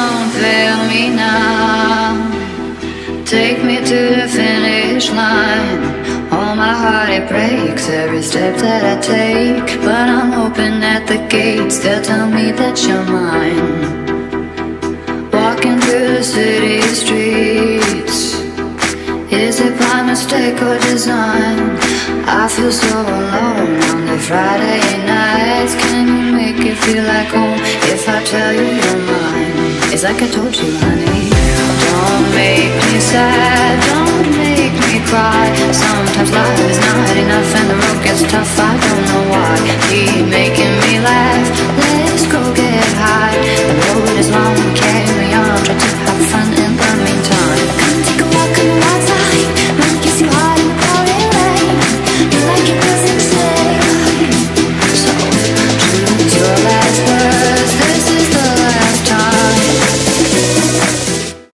don't fail me now. Take me to the finish line. All my heart it breaks every step that I take. But I'm hoping at the gates they'll tell me that you're mine. Walking through the city streets. Is it by mistake or design? I feel so alone on the Friday nights. Can you make it feel like home if I tell you like I told you, honey. Don't make me sad, don't make me cry. Sometimes life is not enough and the road gets tough. I don't know why. Keep making me laugh. Let's go get high. The road is long, carry on. Try to have fun in the meantime. Come take a walk the kiss you hard rain. You like